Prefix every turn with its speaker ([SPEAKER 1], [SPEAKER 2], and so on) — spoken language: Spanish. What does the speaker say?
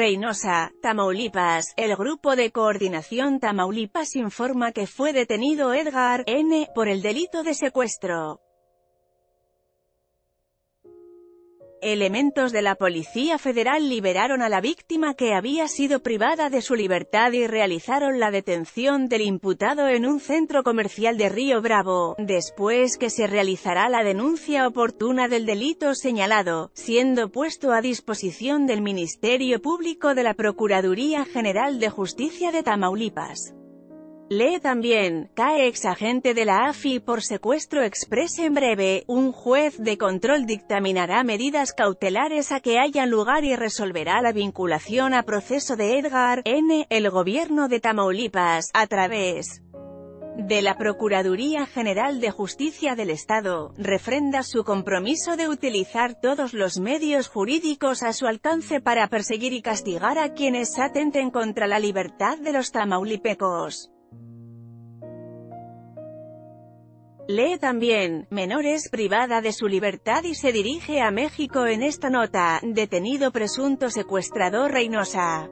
[SPEAKER 1] Reynosa, Tamaulipas, el Grupo de Coordinación Tamaulipas informa que fue detenido Edgar N. por el delito de secuestro. Elementos de la Policía Federal liberaron a la víctima que había sido privada de su libertad y realizaron la detención del imputado en un centro comercial de Río Bravo, después que se realizará la denuncia oportuna del delito señalado, siendo puesto a disposición del Ministerio Público de la Procuraduría General de Justicia de Tamaulipas. Lee también, cae exagente de la AFI por secuestro express en breve, un juez de control dictaminará medidas cautelares a que hayan lugar y resolverá la vinculación a proceso de Edgar N., el gobierno de Tamaulipas, a través de la Procuraduría General de Justicia del Estado, refrenda su compromiso de utilizar todos los medios jurídicos a su alcance para perseguir y castigar a quienes atenten contra la libertad de los tamaulipecos. Lee también, menores privada de su libertad y se dirige a México en esta nota, detenido presunto secuestrador Reynosa.